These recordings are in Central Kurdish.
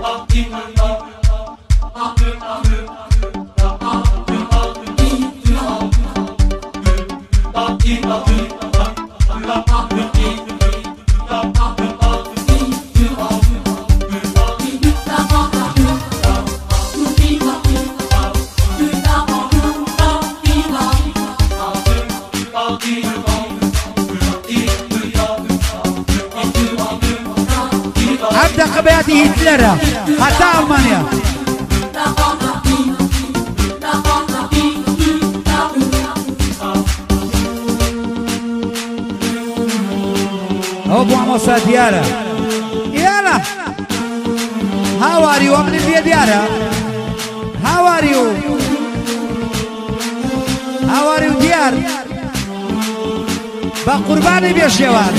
I'll do العلاقة بيد هتلر حتى ألمانيا أبو عمصة ديارة يلا How are you أمن بيا ديارة How are you How are you ديار با قرباني بيش جوار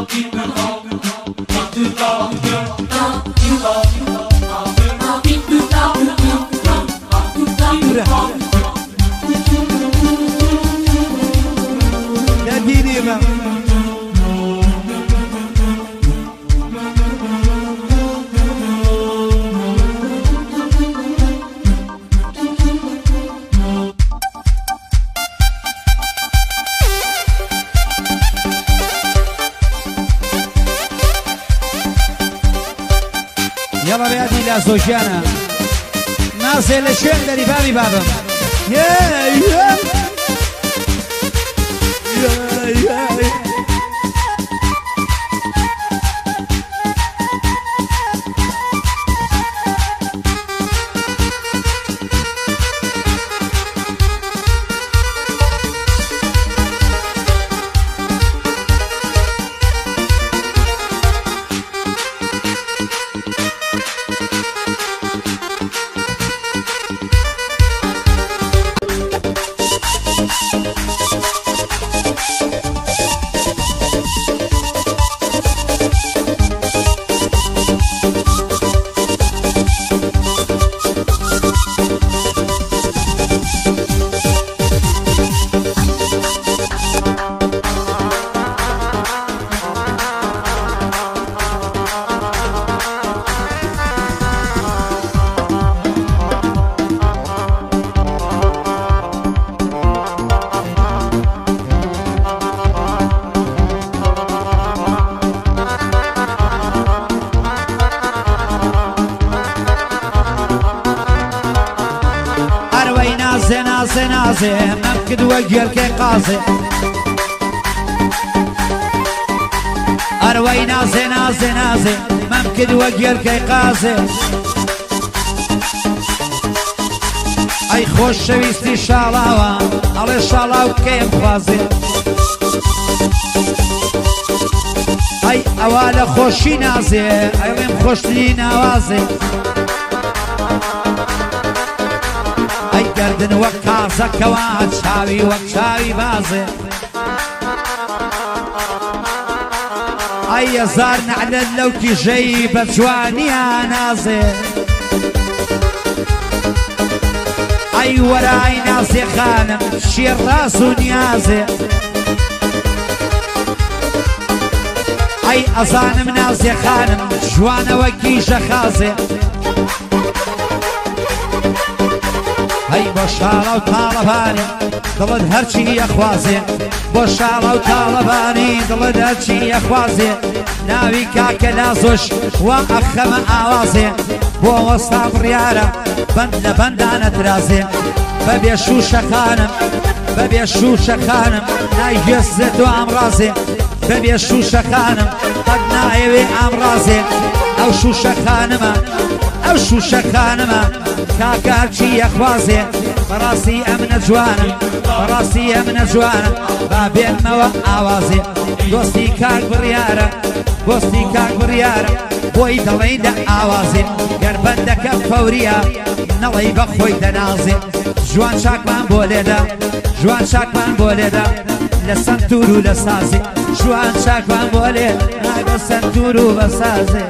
love, keep it on, want on, love, girl, on, love, you on Božana na selección de Ribavi Baba. Yeah, yeah. تازێ ئەم کردوە گوێرکەی قازێ ئەروەی نازێ نازێ نازێ مەم کردوە گوێرکەی قازێ ئەی خۆش شەویستی شاڵاوە ئەڵێ شاڵاو بکەیم خوازێ ئەی ئەوا لە خۆشی نازێ ئەڵێم خۆشتنی ناوازێ گردن وەک قازەکەوات چاوی وەک چاوی بازه ای زار نعلەن لو کی بە جوانیە آنازه ای ورای نازی خانم شیر ڕاز نیازه ای ازانم نازی خانم جوان و کیش خازه هەی بۆ شاڵە و تاڵەبانی دڵت هەرچی یەخوازێ بۆ شاڵە و تاڵەبانی دڵت هەرچی یەخوازێ ناوی کاکە نازۆش وا ئەخەمە ئاوازێ بۆ وەستا بڕیارە بند لە بەندانە درازێ بە بێشوو شەخانم بە بێشوو شەخانم نایگوێستێت و ئامڕازێ بە بێشوو شەخانم قەت نایەوێ ئامڕازێ ئەو شوو شەخانمە ئەو شوشەکانمە کاکارچی یەخوازێ بەڕاستی ئەمنە جوانم بەڕاستی ئەمنە جوانم با بێنمەوە ئاوازێ دۆستی کار بڕیارە بۆستی کار بڕیارە بۆی دەڵێ لە ئاوازێ گەربەندەکە فەوریە نەڵی بە خۆی دەنازێ جوان چاکمان بۆ لێدا جوان چاکمان بۆ لێدا لە سندور و لە سازێ جوان چاکمان بۆ لێ ئاگە سندور و بە سازێ.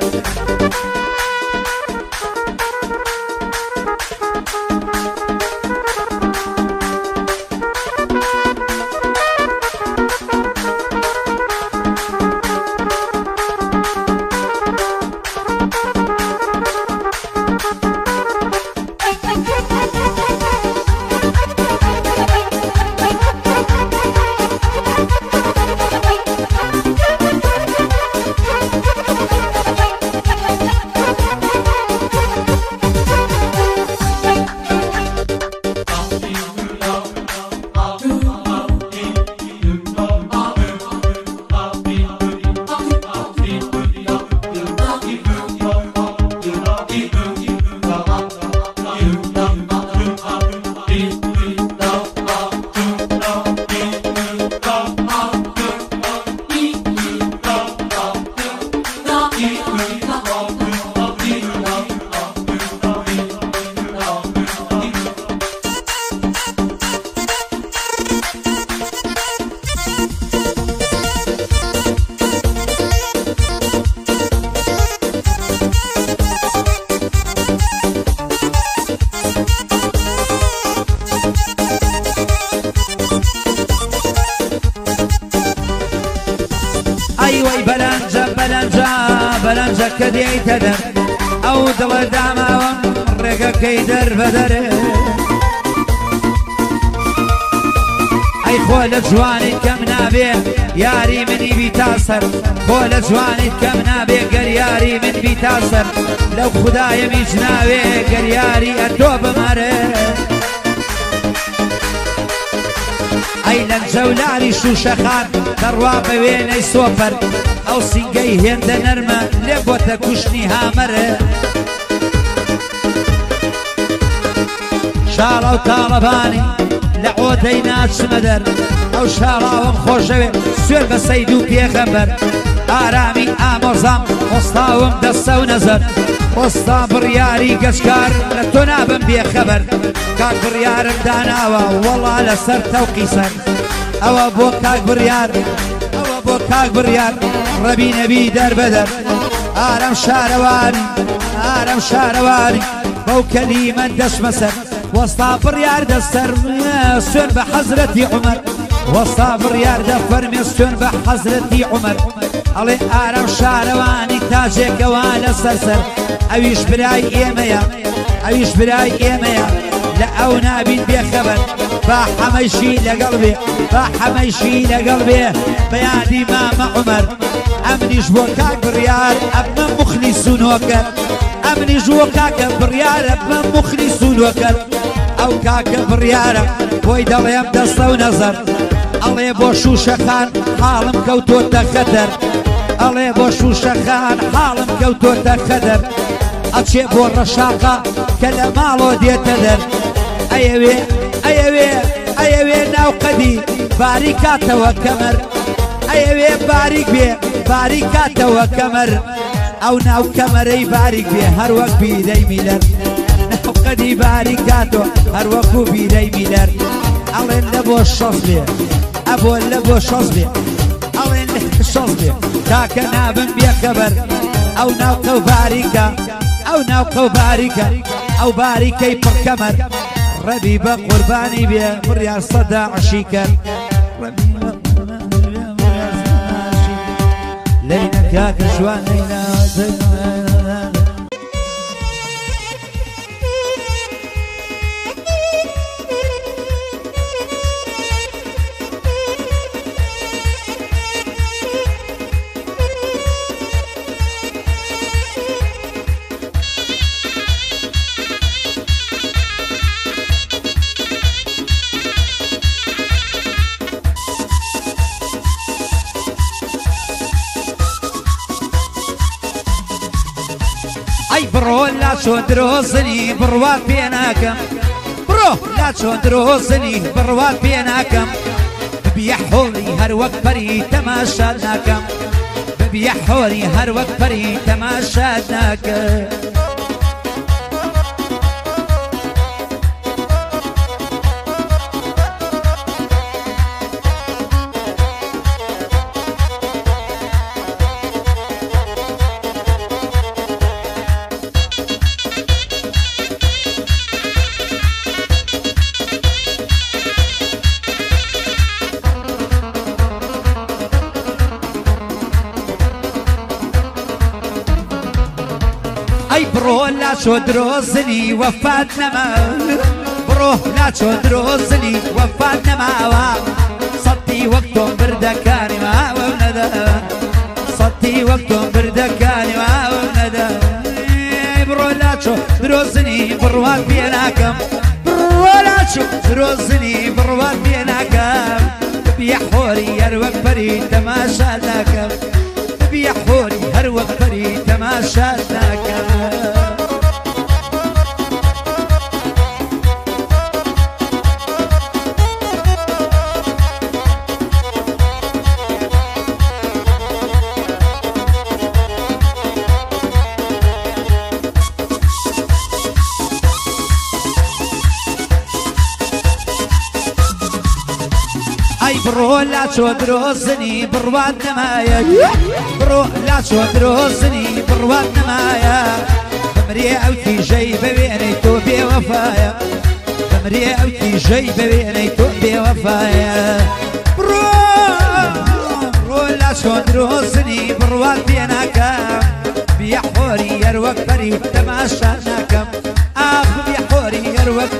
بەلەم جەکە دیتە دەم ئەو دڵە داماوە ڕێگەکەی دەر بەدەرێ ئەی خۆ لە جوانی کەم نابێ یاری منی بی تا سەر خۆ لە جوانیت کەم نابێ گەریاری من بی تا سەر لەو خدایەمیش ناوێ گەریاری ئەتۆ بمەرێ ئەی لە جەولاری شوشەخان دەڕوا بە وێنەی سۆپەر ئەو سینگەی هێندە نەرمە لێ بۆتە کوشتنی هامەرە شاڵە و تاڵەبانی لە ئۆدەی ناچمە دەر ئەو شاڵاوم خۆشەوێ سوێر بە سەید و پێخەمبەر ئارامی ئامۆزام ئۆستاوم دەستە و نەزەر ئۆستا بڕیاری گەشکار لە تۆ نابم بێخەبەر کاک بڕیارم داناوە وەڵا لەسەر تەوقی سەر ئەوە بۆ کاک بڕیار ئەوە بۆ کاک بڕیار ڕەبی نەبی دەربەدەر ئارەم شارەوانی ئارەم شارەوانی بەو کەلیمە دەشمە سەر وەستا بڕیار دەسەر سوێن بە حەزرەتی عمر وەستا بڕیار دەفەرمێ سوێن بە حەزرەتی عمر. ئەڵێ ئارەم شارەوانی تاجێکەوە لە سەرسەر ئەویش برای ئێمەیە ئەویش برای ئێمەیە لە ئەو نابین بێخەبەر با حەمەشی لەگەڵ بێ با حەمەشی لەگەڵ بێ بەیانی مامە عمەر ئەمنیش بۆ کاک بڕیار ئەمە مخلی سونۆکە ئەمنیش وە کاکە بڕیارە بە مخلی سونۆکە ئەو کاکە بڕیارە بۆی دەڵێم دەستە و نەزەر ئەڵێ بۆ شوشەخان حاڵم کەوتۆتە خەدەر ئەڵێ بۆ شوشەخان حاڵم کەوتۆتە خەدەر ئەچێ بۆ ڕەشاقا کە لە ماڵۆ دێتە دەر ئەیەوێ ئەیەوێ ئەیەوێ ناوقەدی باری کاتەوە کەمەر ئەیەوێ باریک بێ باری کاتەوە کەمەر ئەو ناو کەمەرەی باریک بێ هەروەک بیرەی میلەر نەوقەدی باری کاتۆ هەروەکو بیرەی میلەر ئەڵێن لە بۆ شەف بێ ئەبۆ لە بۆ شەڵ بێ ئەڵێن شەڵ بێ او نابن بێ خەبەر ئەو ناوکە و باریکە ئەو ناوکە و باریکە ئەو صدا عشيكا ربي بە قوربانی بێ بڕیار سەدا عشی کرد لەینە کاکە جوان لەینە برو لا شو دروسني بروات بيناكم برو لا شو دروسني بروات بيناكم ببيع حوري هر وقت بري تماشى ببيع حوري هر وقت بري اي برو لا شو دروزني وفاتنا برو لا شو دروزني وفاتنا ما صدي وقتهم بردكاني ما وندى صدي وقتهم بردكاني ما وندى برو لا شو دروزني بروات بيناكم برو لا شو دروزني بروات بيناكم يا حوري يا روك فريد تماشى لكم يا حوري هر وقت فريد تماشى ئەی بڕۆ لا چۆ درۆزنی بڕوات نەمایە بڕۆ لا چۆ درۆزنی بڕوات نەمایە بمرێ ئەو تیژەی بەوێنەی تۆ بێوەفاە بمرێ ئەو تیژەی بەوێنەی تۆ بێوەفاە بڕۆ بڕۆ لا چۆ درۆزنی بڕوات پێناکەم بیا حۆری هەروەک بەری تەماشا ناکەم ئاخ آه، بیا حۆری هەروەک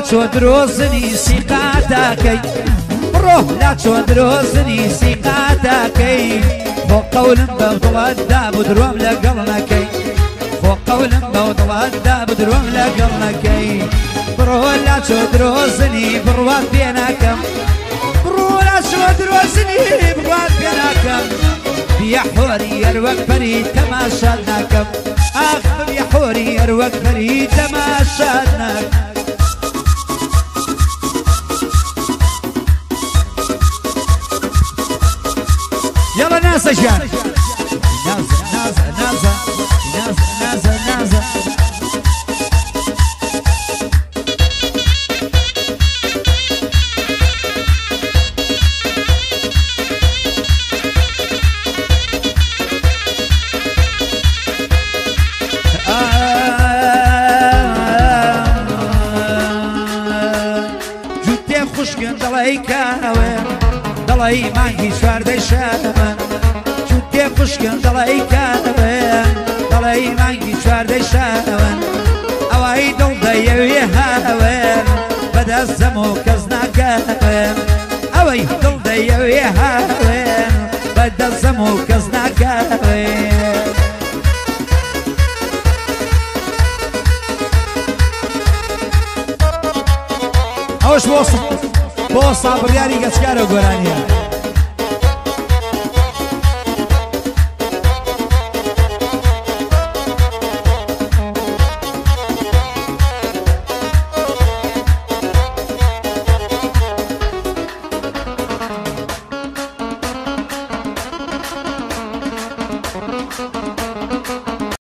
لا چۆ درۆزنی سیقا داکەی بڕۆ لا چۆ درۆزنی سیقا داکەی بۆ قەولم بەو دڵاتدا بدرۆم لەگەڵ نەکەی بۆ قەولم بەو دڵاتدا بدرۆم لەگەڵ نەکەی بڕۆ لا چۆ درۆزنی بڕوات پێ ناکەم بڕۆ لا چۆ درۆزنی بڕوات پێ ناکەم يا حوري اروك فريد تماشى ناكم اخ يا حوري اروك فريد تماشى ناكم nessa, já. Nasa, nasa, nasa, nasa, nasa, nasa. Jute hoş gün dalayı گوێ خوشکن دەڵی کاتەبێن دەڵی مانگی چواردەی شانەوەن ئەوەی دڵ دەیەوێ هاوێن بەدەست و کەس ناکەن ئەوەی دڵ دەیەوێ هاوێن بەدەست زەم و کەس ناکەوێن ئەوش بۆ بۆ سابریاری گەچکارە گۆرانیە.